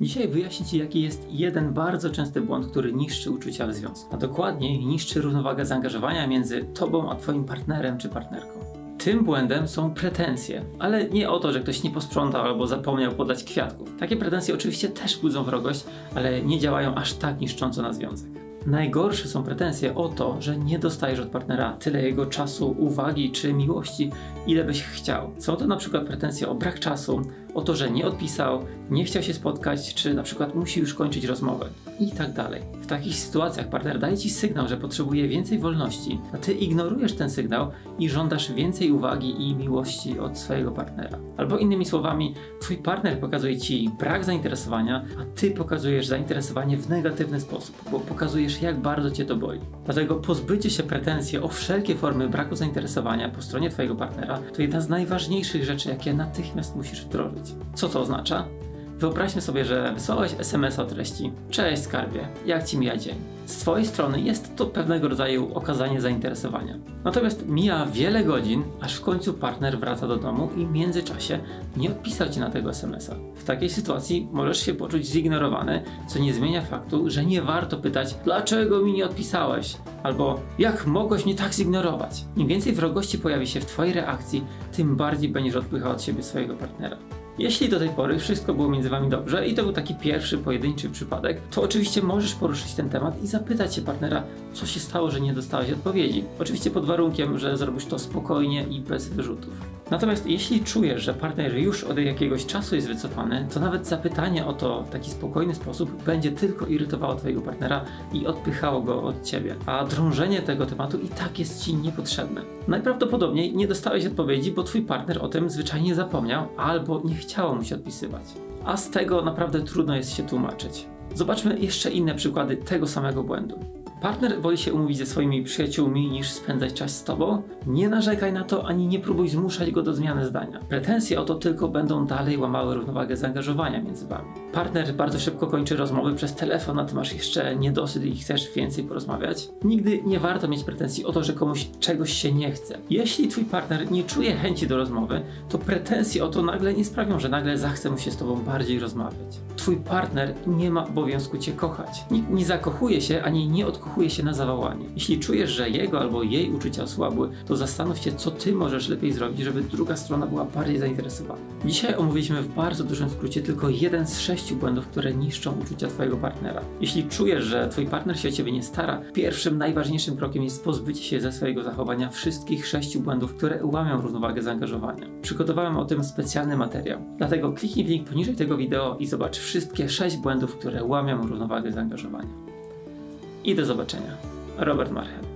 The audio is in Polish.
Dzisiaj wyjaśnię Ci, jaki jest jeden bardzo częsty błąd, który niszczy uczucia w związku, a dokładniej niszczy równowagę zaangażowania między Tobą a Twoim partnerem czy partnerką. Tym błędem są pretensje, ale nie o to, że ktoś nie posprzątał albo zapomniał podać kwiatków. Takie pretensje oczywiście też budzą wrogość, ale nie działają aż tak niszcząco na związek. Najgorsze są pretensje o to, że nie dostajesz od partnera tyle jego czasu, uwagi czy miłości, ile byś chciał. Są to na przykład pretensje o brak czasu, o to, że nie odpisał, nie chciał się spotkać, czy na przykład musi już kończyć rozmowę i tak dalej. W takich sytuacjach partner daje ci sygnał, że potrzebuje więcej wolności, a ty ignorujesz ten sygnał i żądasz więcej uwagi i miłości od swojego partnera. Albo innymi słowami, twój partner pokazuje ci brak zainteresowania, a ty pokazujesz zainteresowanie w negatywny sposób, bo pokazujesz jak bardzo cię to boli. Dlatego pozbycie się pretensji o wszelkie formy braku zainteresowania po stronie twojego partnera to jedna z najważniejszych rzeczy, jakie natychmiast musisz wdrożyć. Co to oznacza? Wyobraźmy sobie, że wysłałeś SMS o treści Cześć skarbie, jak ci mija dzień? Z twojej strony jest to pewnego rodzaju okazanie zainteresowania. Natomiast mija wiele godzin, aż w końcu partner wraca do domu i w międzyczasie nie odpisał ci na tego SMS-a. W takiej sytuacji możesz się poczuć zignorowany, co nie zmienia faktu, że nie warto pytać dlaczego mi nie odpisałeś? Albo jak mogłeś mnie tak zignorować? Im więcej wrogości pojawi się w twojej reakcji, tym bardziej będziesz odpychał od siebie swojego partnera. Jeśli do tej pory wszystko było między wami dobrze i to był taki pierwszy pojedynczy przypadek, to oczywiście możesz poruszyć ten temat i zapytać się partnera, co się stało, że nie dostałeś odpowiedzi. Oczywiście pod warunkiem, że zrobisz to spokojnie i bez wyrzutów. Natomiast jeśli czujesz, że partner już od jakiegoś czasu jest wycofany, to nawet zapytanie o to w taki spokojny sposób będzie tylko irytowało twojego partnera i odpychało go od ciebie. A drążenie tego tematu i tak jest ci niepotrzebne. Najprawdopodobniej nie dostałeś odpowiedzi, bo twój partner o tym zwyczajnie zapomniał albo nie chciało mu się odpisywać. A z tego naprawdę trudno jest się tłumaczyć. Zobaczmy jeszcze inne przykłady tego samego błędu. Partner woli się umówić ze swoimi przyjaciółmi niż spędzać czas z tobą? Nie narzekaj na to, ani nie próbuj zmuszać go do zmiany zdania. Pretensje o to tylko będą dalej łamały równowagę zaangażowania między wami. Partner bardzo szybko kończy rozmowy przez telefon, a ty masz jeszcze niedosyt i chcesz więcej porozmawiać. Nigdy nie warto mieć pretensji o to, że komuś czegoś się nie chce. Jeśli twój partner nie czuje chęci do rozmowy, to pretensje o to nagle nie sprawią, że nagle zachce mu się z tobą bardziej rozmawiać. Twój partner nie ma obowiązku cię kochać. Nikt nie zakochuje się ani nie odkochuje się na zawołanie. Jeśli czujesz, że jego albo jej uczucia osłabły, to zastanów się, co ty możesz lepiej zrobić, żeby druga strona była bardziej zainteresowana. Dzisiaj omówiliśmy w bardzo dużym skrócie tylko jeden z sześciu błędów, które niszczą uczucia twojego partnera. Jeśli czujesz, że twój partner się o ciebie nie stara, pierwszym, najważniejszym krokiem jest pozbycie się ze swojego zachowania wszystkich sześciu błędów, które łamią równowagę zaangażowania. Przygotowałem o tym specjalny materiał. Dlatego kliknij w link poniżej tego wideo i zobacz wszystkie sześć błędów, które łamią równowagę zaangażowania. I do zobaczenia. Robert Marchel.